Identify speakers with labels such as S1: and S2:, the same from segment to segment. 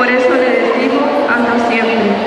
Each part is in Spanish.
S1: Por eso le decimos, anda siempre.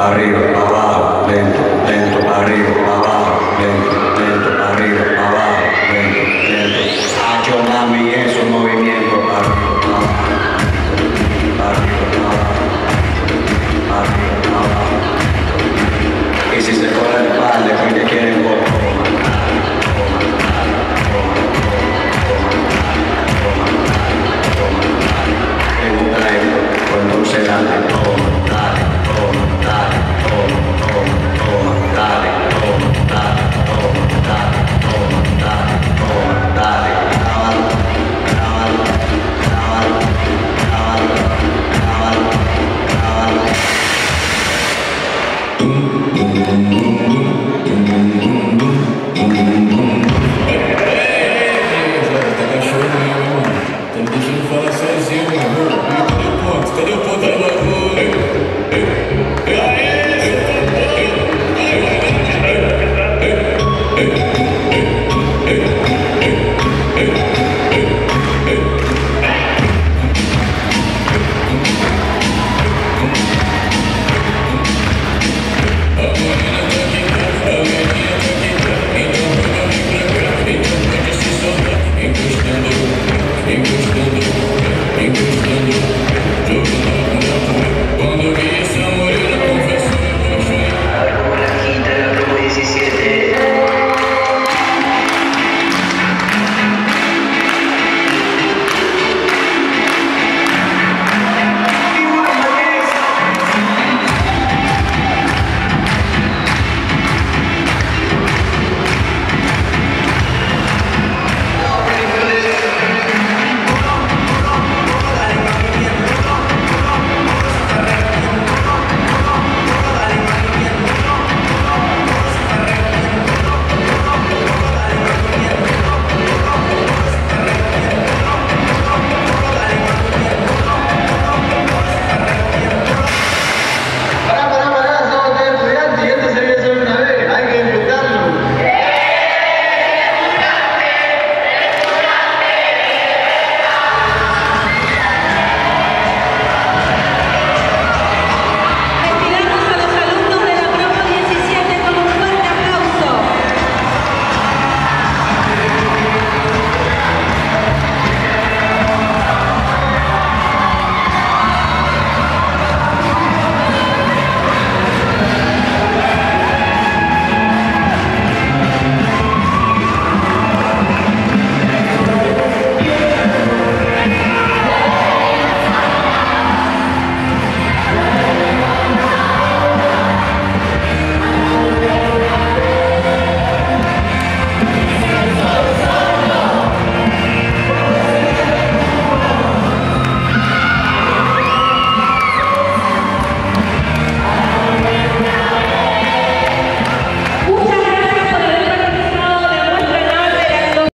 S2: arriba, abajo, lento, lento, arriba, abajo, lento.